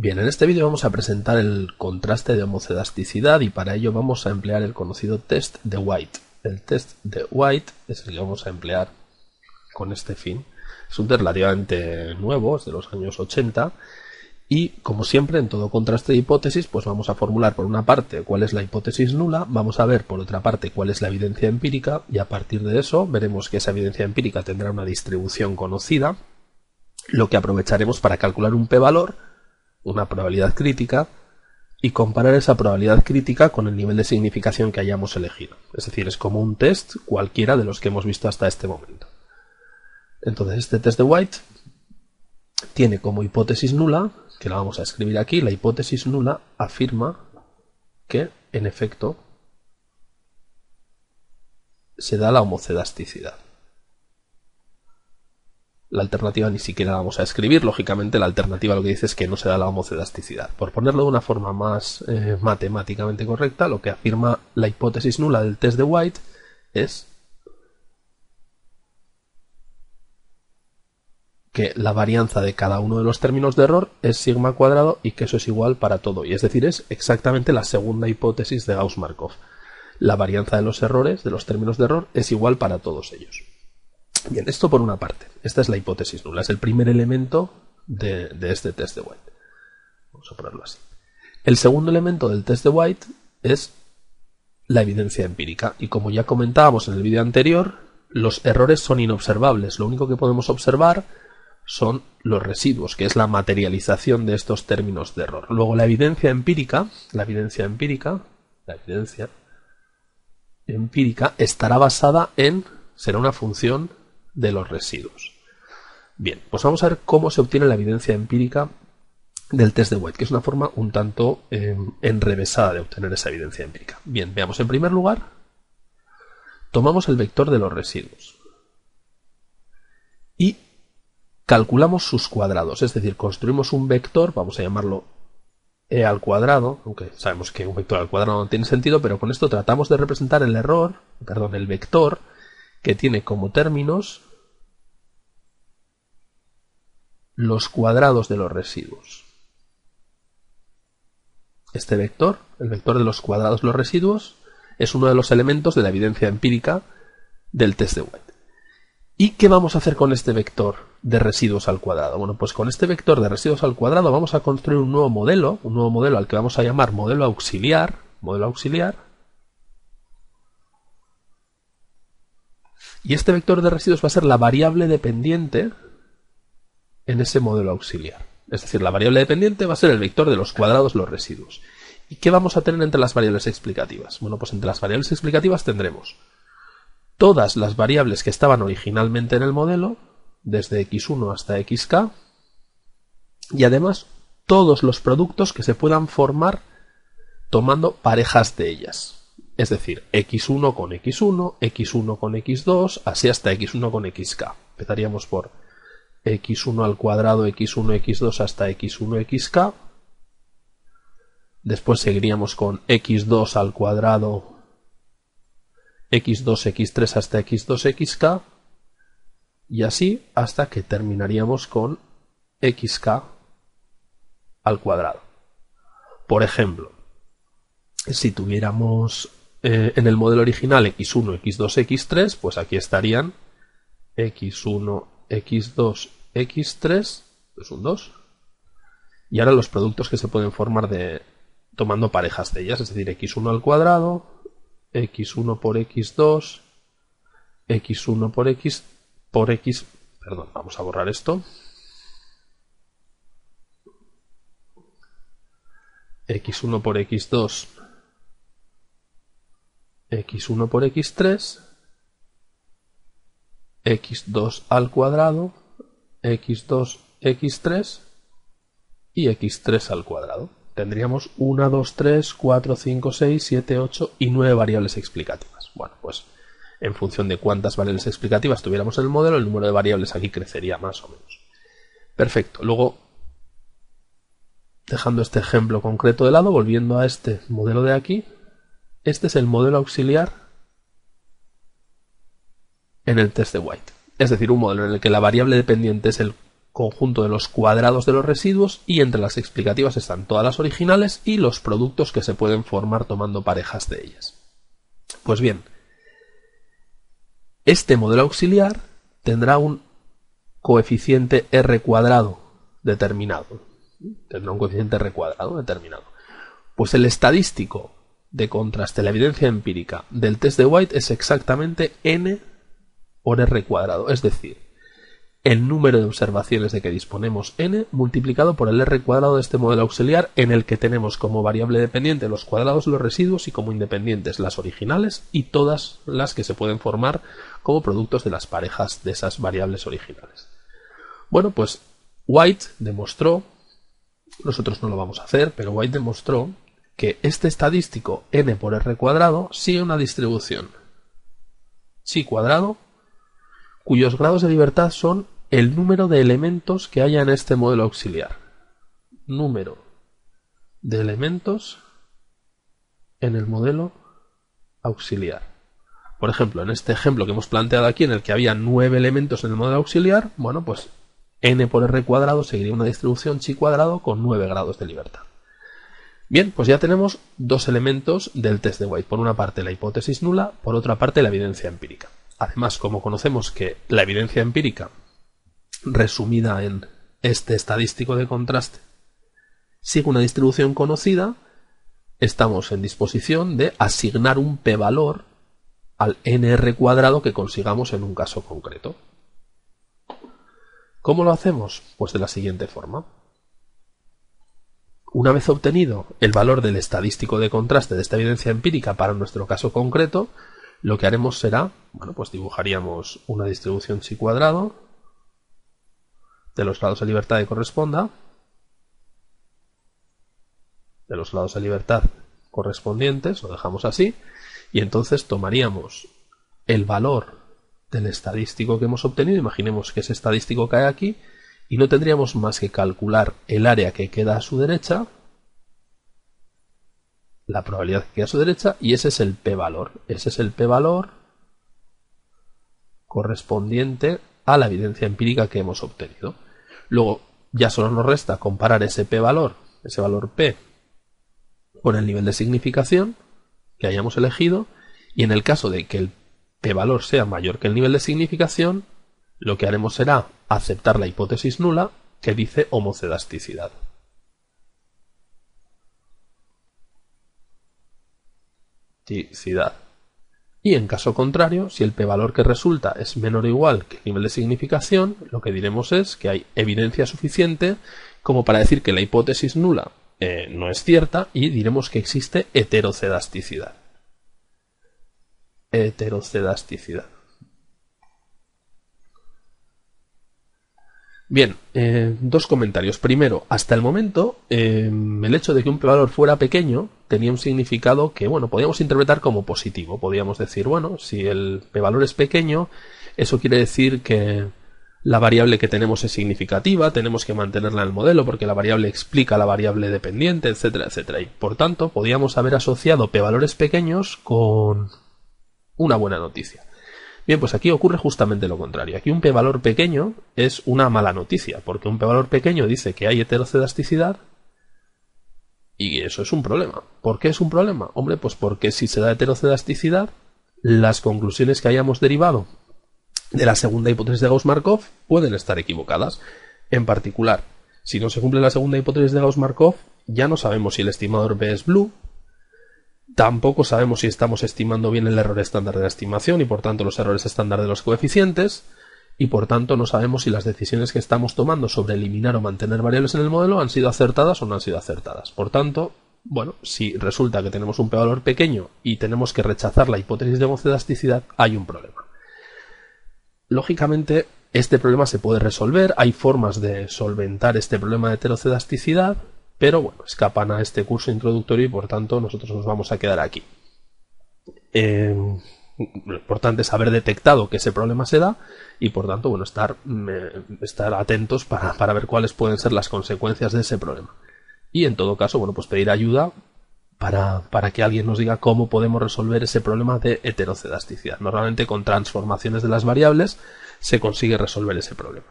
Bien, en este vídeo vamos a presentar el contraste de homocedasticidad y para ello vamos a emplear el conocido test de White. El test de White es el que vamos a emplear con este fin. Es un test relativamente nuevo, es de los años 80 y como siempre en todo contraste de hipótesis pues vamos a formular por una parte cuál es la hipótesis nula, vamos a ver por otra parte cuál es la evidencia empírica y a partir de eso veremos que esa evidencia empírica tendrá una distribución conocida, lo que aprovecharemos para calcular un p-valor una probabilidad crítica y comparar esa probabilidad crítica con el nivel de significación que hayamos elegido. Es decir, es como un test cualquiera de los que hemos visto hasta este momento. Entonces, este test de White tiene como hipótesis nula, que la vamos a escribir aquí, la hipótesis nula afirma que, en efecto, se da la homocedasticidad. La alternativa ni siquiera la vamos a escribir. Lógicamente, la alternativa lo que dice es que no se da la homocedasticidad. Por ponerlo de una forma más eh, matemáticamente correcta, lo que afirma la hipótesis nula del test de White es que la varianza de cada uno de los términos de error es sigma cuadrado y que eso es igual para todo. Y es decir, es exactamente la segunda hipótesis de Gauss-Markov. La varianza de los errores, de los términos de error, es igual para todos ellos. Bien, esto por una parte. Esta es la hipótesis nula, es el primer elemento de, este test de White. Vamos a ponerlo así. El segundo elemento del test de White es la evidencia empírica. Y como ya comentábamos en el vídeo anterior, los errores son inobservables. Lo único que podemos observar son los residuos, que es la materialización de estos términos de error. Luego la evidencia empírica, la evidencia empírica, la evidencia empírica estará basada en, será una función de los residuos. Bien, pues vamos a ver cómo se obtiene la evidencia empírica del test de White, que es una forma un tanto em, enrevesada de obtener esa evidencia empírica. Bien, veamos. En primer lugar, tomamos el vector de los residuos y calculamos sus cuadrados, es decir, construimos un vector, vamos a llamarlo e al cuadrado, aunque sabemos que un vector al cuadrado no tiene sentido, pero con esto tratamos de representar el error, perdón, el vector que tiene como términos los cuadrados de los residuos. Este vector, el vector de los cuadrados de los residuos, es uno de los elementos de la evidencia empírica del test de White. ¿Y qué vamos a hacer con este vector de residuos al cuadrado? Bueno, pues con este vector de residuos al cuadrado vamos a construir un nuevo modelo, un nuevo modelo al que vamos a llamar modelo auxiliar, modelo auxiliar. Y este vector de residuos va a ser la variable dependiente en ese modelo auxiliar. Es decir, la variable dependiente va a ser el vector de los cuadrados los residuos. ¿Y qué vamos a tener entre las variables explicativas? Bueno, pues entre las variables explicativas tendremos todas las variables que estaban originalmente en el modelo, desde x1 hasta xk, y además todos los productos que se puedan formar tomando parejas de ellas. Es decir, x1 con x1, x1 con x2, así hasta x1 con xk. Empezaríamos por x1 al cuadrado, x1, x2 hasta x1, xk. Después seguiríamos con x2 al cuadrado, x2, x3 hasta x2, xk. Y así hasta que terminaríamos con xk al cuadrado. Por ejemplo, si tuviéramos eh, en el modelo original x1, x2, x3, pues aquí estarían x1, x2, x3, es un 2. Y ahora los productos que se pueden formar de tomando parejas de ellas, es decir, x1 al cuadrado, x1 por x2, x1 por x por x, perdón, vamos a borrar esto. x1 por x2, x1 por x3, x2 al cuadrado, x2, x3 y x3 al cuadrado. Tendríamos 1, 2, 3, 4, 5, 6, 7, 8 y 9 variables explicativas. Bueno, pues en función de cuántas variables explicativas tuviéramos en el modelo, el número de variables aquí crecería más o menos. Perfecto. Luego, dejando este ejemplo concreto de lado, volviendo a este modelo de aquí, este es el modelo auxiliar en el test de White. Es decir, un modelo en el que la variable dependiente es el conjunto de los cuadrados de los residuos y entre las explicativas están todas las originales y los productos que se pueden formar tomando parejas de ellas. Pues bien, este modelo auxiliar tendrá un coeficiente R cuadrado determinado. Tendrá un coeficiente R cuadrado determinado. Pues el estadístico de contraste, la evidencia empírica del test de White es exactamente n por r cuadrado, es decir, el número de observaciones de que disponemos n multiplicado por el r cuadrado de este modelo auxiliar en el que tenemos como variable dependiente los cuadrados los residuos y como independientes las originales y todas las que se pueden formar como productos de las parejas de esas variables originales. Bueno, pues White demostró, nosotros no lo vamos a hacer, pero White demostró que este estadístico n por r cuadrado sigue una distribución chi cuadrado cuyos grados de libertad son el número de elementos que haya en este modelo auxiliar. Número de elementos en el modelo auxiliar. Por ejemplo, en este ejemplo que hemos planteado aquí, en el que había nueve elementos en el modelo auxiliar, bueno, pues n por r cuadrado seguiría una distribución chi cuadrado con nueve grados de libertad. Bien, pues ya tenemos dos elementos del test de White. Por una parte la hipótesis nula, por otra parte la evidencia empírica. Además, como conocemos que la evidencia empírica, resumida en este estadístico de contraste, sigue una distribución conocida, estamos en disposición de asignar un p-valor al nr cuadrado que consigamos en un caso concreto. ¿Cómo lo hacemos? Pues de la siguiente forma. Una vez obtenido el valor del estadístico de contraste de esta evidencia empírica para nuestro caso concreto, lo que haremos será, bueno, pues dibujaríamos una distribución chi cuadrado de los grados de libertad que corresponda, de los grados de libertad correspondientes, lo dejamos así, y entonces tomaríamos el valor del estadístico que hemos obtenido, imaginemos que ese estadístico cae aquí, y no tendríamos más que calcular el área que queda a su derecha, la probabilidad que queda a su derecha, y ese es el p-valor. Ese es el p-valor correspondiente a la evidencia empírica que hemos obtenido. Luego ya solo nos resta comparar ese p-valor, ese valor p, con el nivel de significación que hayamos elegido, y en el caso de que el p-valor sea mayor que el nivel de significación, lo que haremos será aceptar la hipótesis nula que dice homocedasticidad. Y en caso contrario, si el p-valor que resulta es menor o igual que el nivel de significación, lo que diremos es que hay evidencia suficiente como para decir que la hipótesis nula eh, no es cierta y diremos que existe heterocedasticidad. Heterocedasticidad. Bien, eh, dos comentarios. Primero, hasta el momento, eh, el hecho de que un p-valor fuera pequeño tenía un significado que, bueno, podíamos interpretar como positivo. Podíamos decir, bueno, si el p-valor es pequeño, eso quiere decir que la variable que tenemos es significativa, tenemos que mantenerla en el modelo porque la variable explica la variable dependiente, etcétera, etcétera. Y por tanto, podíamos haber asociado p-valores pequeños con una buena noticia. Bien, pues aquí ocurre justamente lo contrario. Aquí un p-valor pequeño es una mala noticia, porque un p-valor pequeño dice que hay heterocedasticidad y eso es un problema. ¿Por qué es un problema? Hombre, pues porque si se da heterocedasticidad, las conclusiones que hayamos derivado de la segunda hipótesis de Gauss-Markov pueden estar equivocadas. En particular, si no se cumple la segunda hipótesis de Gauss-Markov, ya no sabemos si el estimador B es blue, Tampoco sabemos si estamos estimando bien el error estándar de la estimación y por tanto los errores estándar de los coeficientes y por tanto no sabemos si las decisiones que estamos tomando sobre eliminar o mantener variables en el modelo han sido acertadas o no han sido acertadas. Por tanto, bueno, si resulta que tenemos un p-valor pequeño y tenemos que rechazar la hipótesis de homocedasticidad, hay un problema. Lógicamente, este problema se puede resolver, hay formas de solventar este problema de heterocedasticidad, pero bueno, escapan a este curso introductorio y por tanto nosotros nos vamos a quedar aquí. Eh, lo importante es haber detectado que ese problema se da y por tanto, bueno, estar, estar atentos para, para, ver cuáles pueden ser las consecuencias de ese problema. Y en todo caso, bueno, pues pedir ayuda para, para que alguien nos diga cómo podemos resolver ese problema de heterocedasticidad. Normalmente con transformaciones de las variables se consigue resolver ese problema.